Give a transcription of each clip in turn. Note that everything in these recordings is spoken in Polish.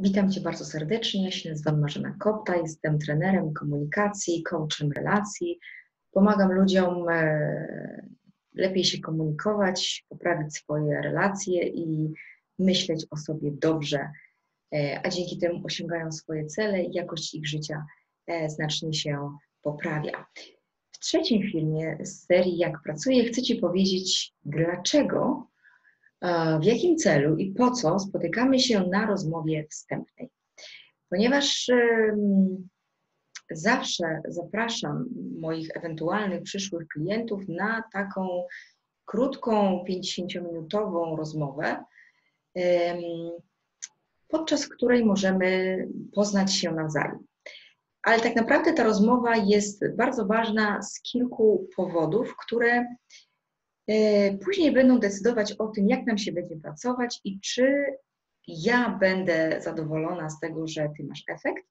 Witam Cię bardzo serdecznie. Ja się nazywam Marzena Kopta, jestem trenerem komunikacji, coachem relacji. Pomagam ludziom e, lepiej się komunikować, poprawić swoje relacje i myśleć o sobie dobrze, e, a dzięki temu osiągają swoje cele i jakość ich życia e, znacznie się poprawia. W trzecim filmie z serii Jak pracuję chcę Ci powiedzieć, dlaczego w jakim celu i po co spotykamy się na rozmowie wstępnej. Ponieważ zawsze zapraszam moich ewentualnych przyszłych klientów na taką krótką, 50-minutową rozmowę, podczas której możemy poznać się nawzajem. Ale tak naprawdę ta rozmowa jest bardzo ważna z kilku powodów, które E, później będą decydować o tym, jak nam się będzie pracować i czy ja będę zadowolona z tego, że Ty masz efekt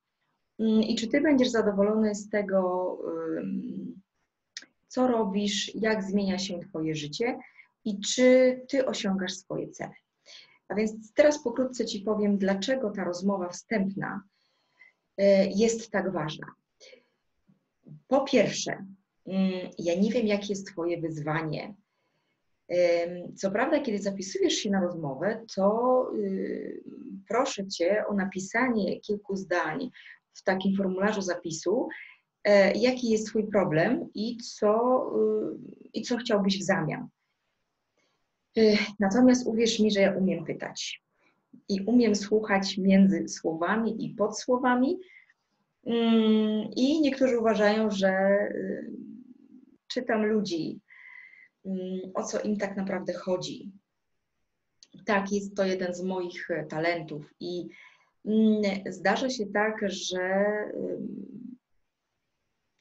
mm, i czy Ty będziesz zadowolony z tego, co robisz, jak zmienia się Twoje życie i czy Ty osiągasz swoje cele. A więc teraz pokrótce Ci powiem, dlaczego ta rozmowa wstępna e, jest tak ważna. Po pierwsze, mm, ja nie wiem, jakie jest Twoje wyzwanie co prawda, kiedy zapisujesz się na rozmowę, to y, proszę Cię o napisanie kilku zdań w takim formularzu zapisu, e, jaki jest Twój problem i co, y, i co chciałbyś w zamian. Y, natomiast uwierz mi, że ja umiem pytać i umiem słuchać między słowami i pod słowami. Mm, I niektórzy uważają, że czytam ludzi o co im tak naprawdę chodzi. Tak, jest to jeden z moich e, talentów i mm, zdarza się tak, że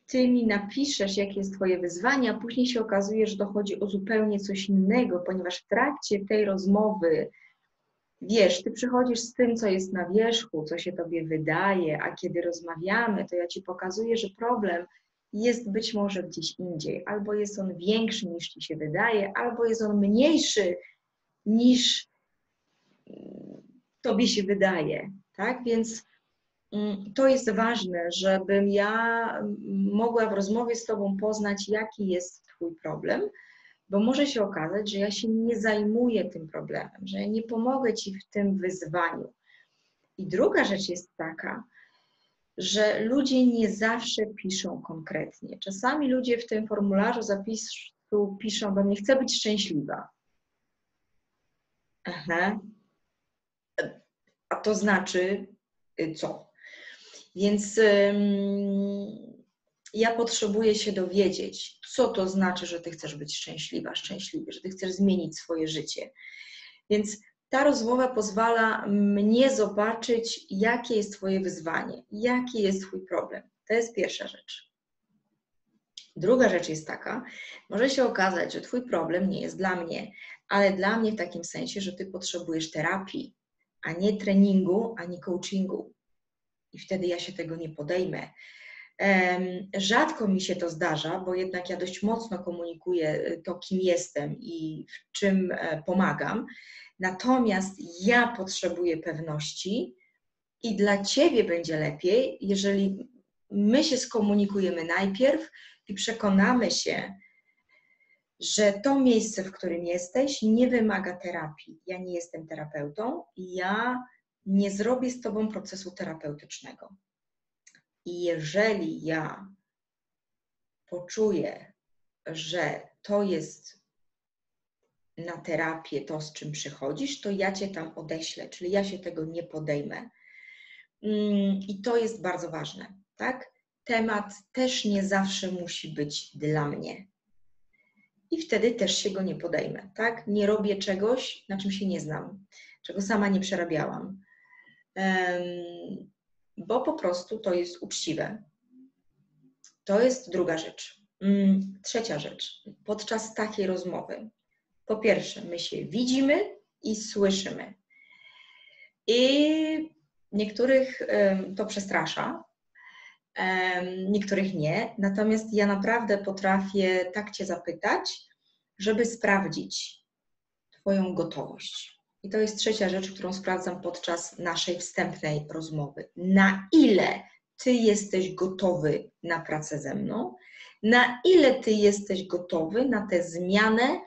ty mi napiszesz, jakie jest Twoje wyzwanie, a później się okazuje, że dochodzi o zupełnie coś innego, ponieważ w trakcie tej rozmowy, wiesz, Ty przychodzisz z tym, co jest na wierzchu, co się Tobie wydaje, a kiedy rozmawiamy, to ja Ci pokazuję, że problem jest być może gdzieś indziej, albo jest on większy niż ci się wydaje, albo jest on mniejszy niż mm, tobie się wydaje, tak? Więc mm, to jest ważne, żebym ja mogła w rozmowie z tobą poznać, jaki jest twój problem, bo może się okazać, że ja się nie zajmuję tym problemem, że ja nie pomogę ci w tym wyzwaniu. I druga rzecz jest taka, że ludzie nie zawsze piszą konkretnie. Czasami ludzie w tym formularzu zapisu piszą bo mnie, chcę być szczęśliwa. Aha. A to znaczy y, co? Więc ym, ja potrzebuję się dowiedzieć, co to znaczy, że ty chcesz być szczęśliwa, szczęśliwy, że ty chcesz zmienić swoje życie. Więc ta rozmowa pozwala mnie zobaczyć, jakie jest Twoje wyzwanie, jaki jest Twój problem. To jest pierwsza rzecz. Druga rzecz jest taka, może się okazać, że Twój problem nie jest dla mnie, ale dla mnie w takim sensie, że Ty potrzebujesz terapii, a nie treningu, ani coachingu. I wtedy ja się tego nie podejmę. Rzadko mi się to zdarza, bo jednak ja dość mocno komunikuję to, kim jestem i w czym e, pomagam. Natomiast ja potrzebuję pewności i dla ciebie będzie lepiej, jeżeli my się skomunikujemy najpierw i przekonamy się, że to miejsce, w którym jesteś, nie wymaga terapii. Ja nie jestem terapeutą i ja nie zrobię z tobą procesu terapeutycznego. I jeżeli ja poczuję, że to jest na terapię to, z czym przychodzisz, to ja cię tam odeślę, czyli ja się tego nie podejmę. Mm, I to jest bardzo ważne, tak? Temat też nie zawsze musi być dla mnie. I wtedy też się go nie podejmę, tak? Nie robię czegoś, na czym się nie znam, czego sama nie przerabiałam, bo po prostu to jest uczciwe. To jest druga rzecz. Mm, trzecia rzecz. Podczas takiej rozmowy po pierwsze, my się widzimy i słyszymy. I niektórych to przestrasza, niektórych nie. Natomiast ja naprawdę potrafię tak Cię zapytać, żeby sprawdzić Twoją gotowość. I to jest trzecia rzecz, którą sprawdzam podczas naszej wstępnej rozmowy. Na ile ty jesteś gotowy na pracę ze mną? Na ile ty jesteś gotowy na tę zmianę,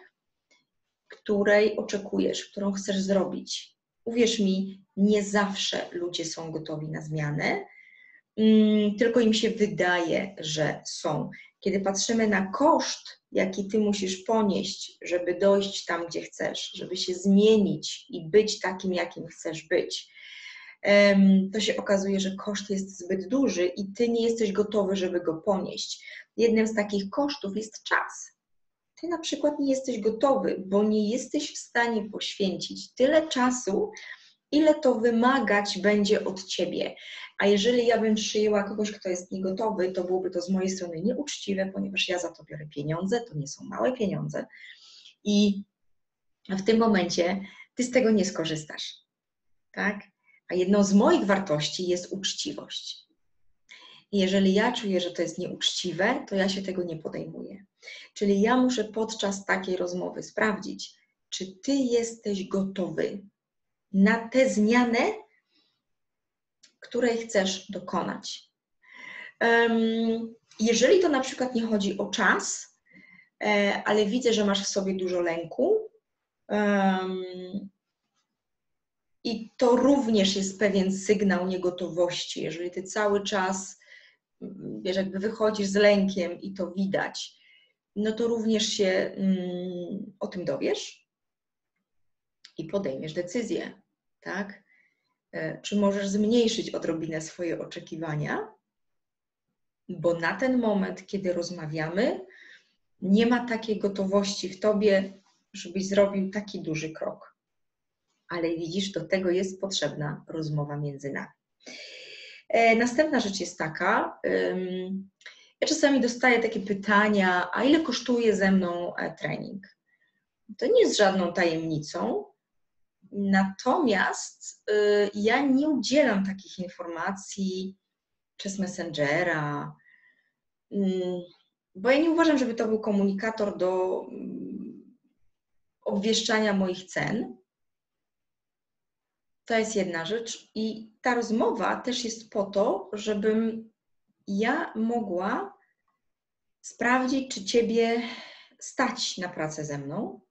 której oczekujesz, którą chcesz zrobić? Uwierz mi, nie zawsze ludzie są gotowi na zmianę, mm, tylko im się wydaje, że są. Kiedy patrzymy na koszt, jaki ty musisz ponieść, żeby dojść tam, gdzie chcesz, żeby się zmienić i być takim, jakim chcesz być, to się okazuje, że koszt jest zbyt duży i ty nie jesteś gotowy, żeby go ponieść. Jednym z takich kosztów jest czas. Ty na przykład nie jesteś gotowy, bo nie jesteś w stanie poświęcić tyle czasu, ile to wymagać będzie od ciebie. A jeżeli ja bym przyjęła kogoś, kto jest niegotowy, to byłoby to z mojej strony nieuczciwe, ponieważ ja za to biorę pieniądze, to nie są małe pieniądze. I w tym momencie ty z tego nie skorzystasz. Tak? A jedną z moich wartości jest uczciwość. Jeżeli ja czuję, że to jest nieuczciwe, to ja się tego nie podejmuję. Czyli ja muszę podczas takiej rozmowy sprawdzić, czy ty jesteś gotowy na tę zmianę, której chcesz dokonać. Jeżeli to na przykład nie chodzi o czas, e, ale widzę, że masz w sobie dużo lęku, i to również jest pewien sygnał niegotowości. Jeżeli ty cały czas, wiesz, jakby wychodzisz z lękiem i to widać, no to również się mm, o tym dowiesz i podejmiesz decyzję, tak? E, czy możesz zmniejszyć odrobinę swoje oczekiwania, bo na ten moment, kiedy rozmawiamy, nie ma takiej gotowości w tobie, żebyś zrobił taki duży krok. Ale widzisz, do tego jest potrzebna rozmowa między nami. E, następna rzecz jest taka. Ja czasami dostaję takie pytania, a ile kosztuje ze mną e, trening? To nie jest żadną tajemnicą, Natomiast y, ja nie udzielam takich informacji przez Messengera, mm, bo ja nie uważam, żeby to był komunikator do mm, obwieszczania moich cen. To jest jedna rzecz. I ta rozmowa też jest po to, żebym ja mogła sprawdzić, czy Ciebie stać na pracę ze mną,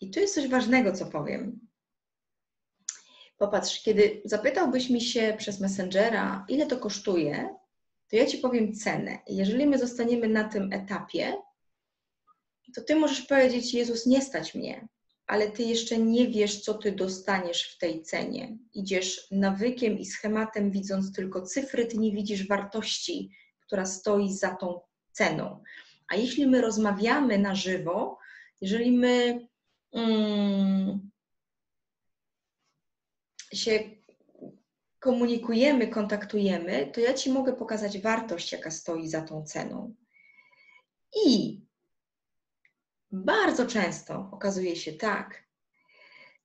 i tu jest coś ważnego, co powiem. Popatrz, kiedy zapytałbyś mi się przez Messengera, ile to kosztuje, to ja Ci powiem cenę. Jeżeli my zostaniemy na tym etapie, to Ty możesz powiedzieć, Jezus, nie stać mnie, ale Ty jeszcze nie wiesz, co Ty dostaniesz w tej cenie. Idziesz nawykiem i schematem, widząc tylko cyfry, Ty nie widzisz wartości, która stoi za tą ceną. A jeśli my rozmawiamy na żywo, jeżeli my Mm, się komunikujemy, kontaktujemy, to ja Ci mogę pokazać wartość, jaka stoi za tą ceną. I bardzo często okazuje się tak,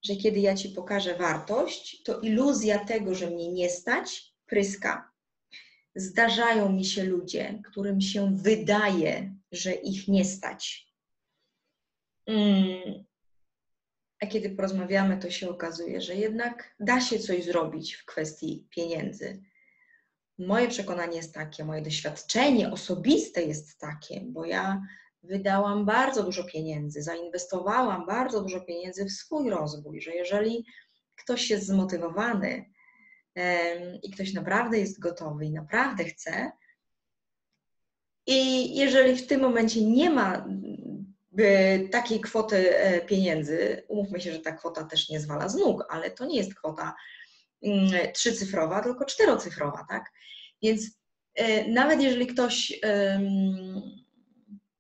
że kiedy ja Ci pokażę wartość, to iluzja tego, że mnie nie stać, pryska. Zdarzają mi się ludzie, którym się wydaje, że ich nie stać. Mm, a kiedy porozmawiamy, to się okazuje, że jednak da się coś zrobić w kwestii pieniędzy. Moje przekonanie jest takie, moje doświadczenie osobiste jest takie, bo ja wydałam bardzo dużo pieniędzy, zainwestowałam bardzo dużo pieniędzy w swój rozwój, że jeżeli ktoś jest zmotywowany i ktoś naprawdę jest gotowy i naprawdę chce, i jeżeli w tym momencie nie ma takiej kwoty e, pieniędzy, umówmy się, że ta kwota też nie zwala z nóg, ale to nie jest kwota mm, trzycyfrowa, tylko czterocyfrowa, tak? Więc e, nawet jeżeli ktoś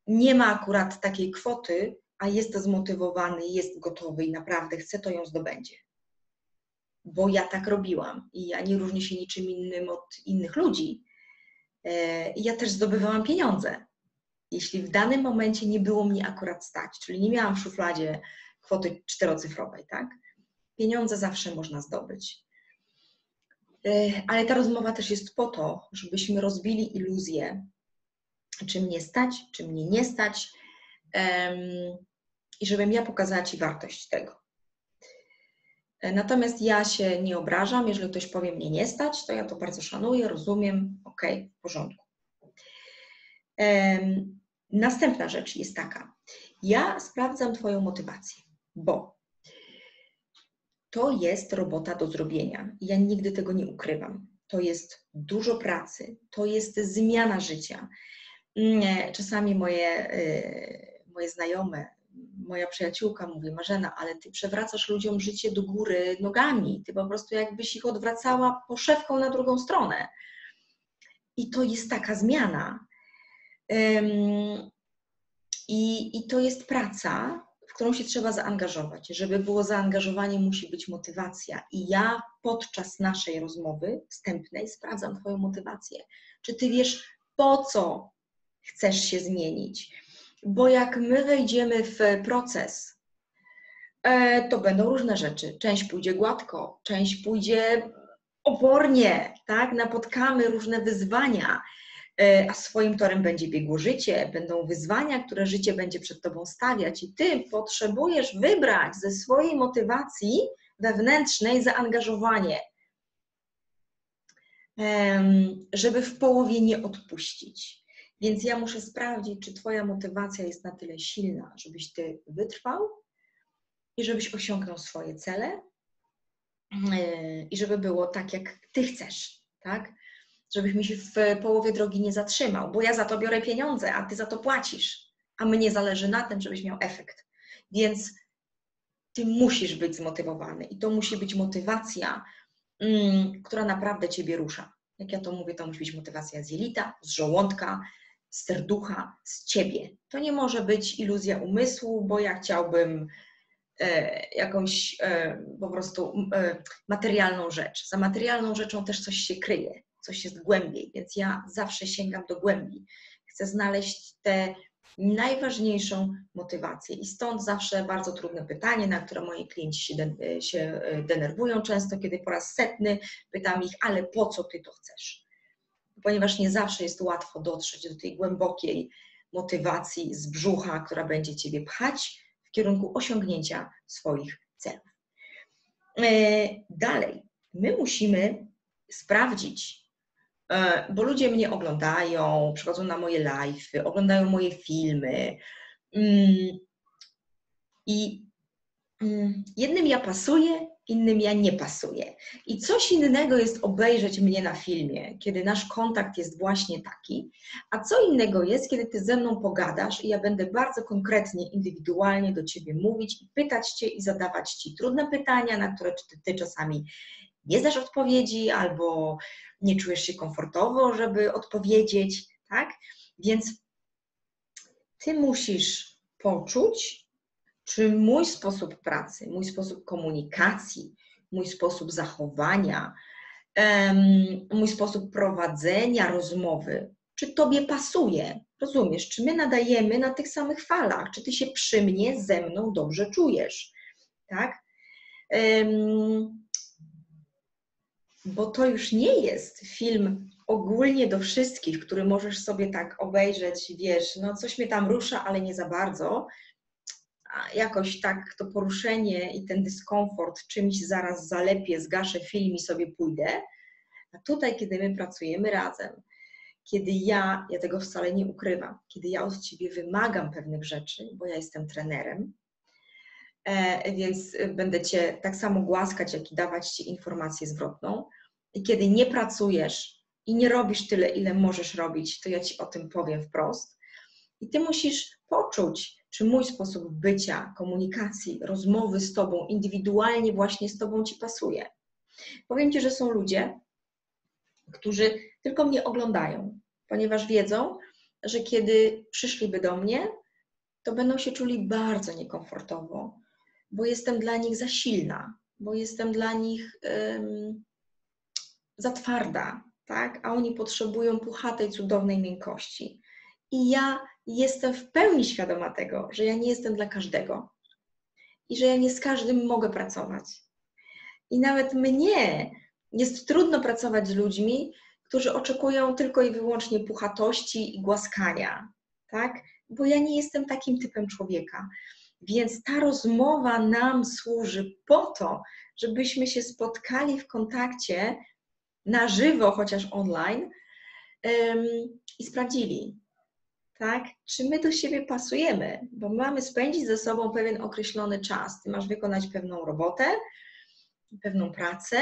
nie ma akurat takiej kwoty, a jest zmotywowany, jest gotowy i naprawdę chce, to ją zdobędzie. Bo ja tak robiłam i ja nie różnię się niczym innym od innych ludzi. E, ja też zdobywałam pieniądze jeśli w danym momencie nie było mnie akurat stać, czyli nie miałam w szufladzie kwoty czterocyfrowej, tak? Pieniądze zawsze można zdobyć. E, ale ta rozmowa też jest po to, żebyśmy rozbili iluzję, czy mnie stać, czy mnie nie stać, i żebym ja pokazała Ci wartość tego. Natomiast ja się nie obrażam, jeżeli ktoś powie mnie nie stać, to ja to bardzo szanuję, rozumiem, ok, w porządku. Następna rzecz jest taka. Ja sprawdzam Twoją motywację, bo to jest robota do zrobienia. Ja nigdy tego nie ukrywam. To jest dużo pracy, to jest zmiana życia. Mm, czasami moje, y, moje znajome, moja przyjaciółka mówi, Marzena, ale ty przewracasz ludziom życie do góry nogami. Ty po prostu jakbyś ich odwracała poszewką na drugą stronę. I to jest taka zmiana. I, I to jest praca, w którą się trzeba zaangażować. Żeby było zaangażowanie, musi być motywacja. I ja podczas naszej rozmowy wstępnej sprawdzam Twoją motywację. Czy Ty wiesz, po co chcesz się zmienić? Bo jak my wejdziemy w proces, e, to będą różne rzeczy. Część pójdzie gładko, część pójdzie opornie, tak? Napotkamy różne wyzwania. E, a swoim torem będzie biegło życie, będą wyzwania, które życie będzie przed Tobą stawiać i Ty potrzebujesz wybrać ze swojej motywacji wewnętrznej zaangażowanie, żeby w połowie nie odpuścić. Więc ja muszę sprawdzić, czy Twoja motywacja jest na tyle silna, żebyś Ty wytrwał i żebyś osiągnął swoje cele e, i żeby było tak, jak Ty chcesz, tak? Żebyś mi się w połowie drogi nie zatrzymał, bo ja za to biorę pieniądze, a ty za to płacisz, a mnie zależy na tym, żebyś miał efekt. Więc ty musisz być zmotywowany i to musi być motywacja, mm, która naprawdę ciebie rusza. Jak ja to mówię, to musi być motywacja z jelita, z żołądka, z serducha, z ciebie. To nie może być iluzja umysłu, bo ja chciałbym e, jakąś e, po prostu e, materialną rzecz. Za materialną rzeczą też coś się kryje coś jest głębiej, więc ja zawsze sięgam do głębi. Chcę znaleźć tę najważniejszą motywację. I stąd zawsze bardzo trudne pytanie, na które moi klienci się, e, denerwują często, kiedy po raz setny pytam ich, ale po co ty to chcesz? Ponieważ nie zawsze jest łatwo dotrzeć do tej głębokiej motywacji z brzucha, która będzie ciebie pchać w kierunku osiągnięcia swoich celów. E, dalej, my musimy sprawdzić, bo ludzie mnie oglądają, przychodzą na moje live'y, oglądają moje filmy. Mm, I mm, jednym ja pasuję, innym ja nie pasuję. I coś innego jest obejrzeć mnie na filmie, kiedy nasz kontakt jest właśnie taki, a co innego jest, kiedy ty ze mną pogadasz i ja będę bardzo konkretnie, indywidualnie do ciebie mówić i pytać cię i zadawać ci trudne pytania, na które ty, ty czasami nie znasz odpowiedzi albo nie czujesz się komfortowo, żeby odpowiedzieć, tak? Więc ty musisz poczuć, czy mój sposób pracy, mój sposób komunikacji, mój sposób zachowania, mój sposób prowadzenia rozmowy, czy tobie pasuje? Rozumiesz? Czy my nadajemy na tych samych falach? Czy ty się przy mnie, ze mną dobrze czujesz? Tak? Bo to już nie jest film ogólnie do wszystkich, który możesz sobie tak obejrzeć, wiesz, no coś mnie tam rusza, ale nie za bardzo. A jakoś tak to poruszenie i ten dyskomfort czymś zaraz zalepię, zgaszę film i sobie pójdę. A tutaj, kiedy my pracujemy razem, kiedy ja, ja tego wcale nie ukrywam, kiedy ja od ciebie wymagam pewnych rzeczy, bo ja jestem trenerem, więc będę Cię tak samo głaskać, jak i dawać Ci informację zwrotną. I kiedy nie pracujesz i nie robisz tyle, ile możesz robić, to ja Ci o tym powiem wprost. I Ty musisz poczuć, czy mój sposób bycia, komunikacji, rozmowy z Tobą, indywidualnie właśnie z Tobą Ci pasuje. Powiem Ci, że są ludzie, którzy tylko mnie oglądają, ponieważ wiedzą, że kiedy przyszliby do mnie, to będą się czuli bardzo niekomfortowo, bo jestem dla nich za silna, bo jestem dla nich um, za twarda, tak? A oni potrzebują puchatej, cudownej miękkości. I ja jestem w pełni świadoma tego, że ja nie jestem dla każdego i że ja nie z każdym mogę pracować. I nawet mnie jest trudno pracować z ludźmi, którzy oczekują tylko i wyłącznie puchatości i głaskania, tak? Bo ja nie jestem takim typem człowieka. Więc ta rozmowa nam służy po to, żebyśmy się spotkali w kontakcie na żywo, chociaż online i sprawdzili, tak, czy my do siebie pasujemy, bo mamy spędzić ze sobą pewien określony czas. Ty masz wykonać pewną robotę, pewną pracę,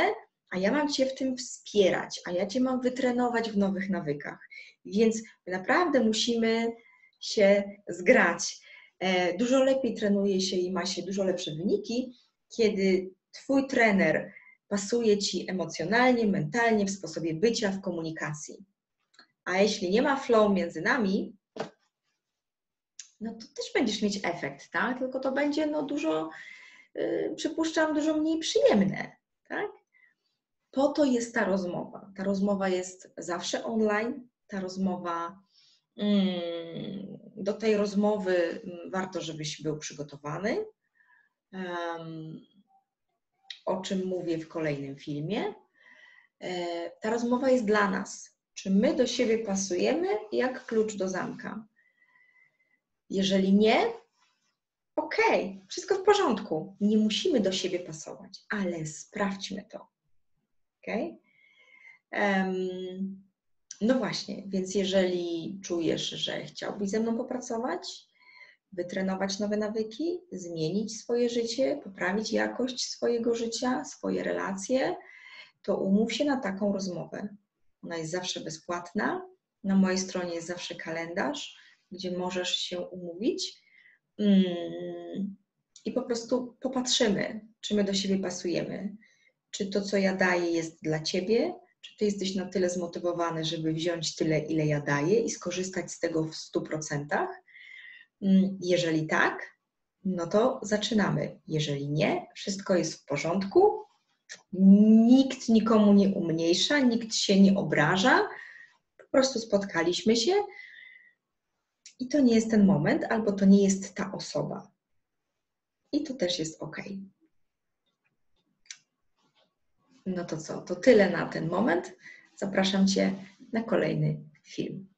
a ja mam Cię w tym wspierać, a ja Cię mam wytrenować w nowych nawykach. Więc naprawdę musimy się zgrać. E, dużo lepiej trenuje się i ma się dużo lepsze wyniki, kiedy Twój trener pasuje Ci emocjonalnie, mentalnie, w sposobie bycia, w komunikacji. A jeśli nie ma flow między nami, no to też będziesz mieć efekt, tak? Tylko to będzie no dużo, yy, przypuszczam, dużo mniej przyjemne, tak? Po to jest ta rozmowa. Ta rozmowa jest zawsze online, ta rozmowa, do tej rozmowy mm, warto, żebyś był przygotowany. O czym mówię w kolejnym filmie. E, ta rozmowa jest dla nas. Czy my do siebie pasujemy jak klucz do zamka? Jeżeli nie, okej, okay, wszystko w porządku. Nie musimy do siebie pasować, ale sprawdźmy to. Okay? Um, no właśnie, więc jeżeli czujesz, że chciałbyś ze mną popracować, wytrenować nowe nawyki, zmienić swoje życie, poprawić jakość swojego życia, swoje relacje, to umów się na taką rozmowę. Ona jest zawsze bezpłatna. Na mojej stronie jest zawsze kalendarz, gdzie możesz się umówić mm, i po prostu popatrzymy, czy my do siebie pasujemy, czy to, co ja daję, jest dla ciebie, czy ty jesteś na tyle zmotywowany, żeby wziąć tyle, ile ja daję i skorzystać z tego w 100%. Mm, jeżeli tak, no to zaczynamy. Jeżeli nie, wszystko jest w porządku, nikt nikomu nie umniejsza, nikt się nie obraża, po prostu spotkaliśmy się i to nie jest ten moment, albo to nie jest ta osoba. I to też jest ok. No to co? To tyle na ten moment. Zapraszam Cię na kolejny film.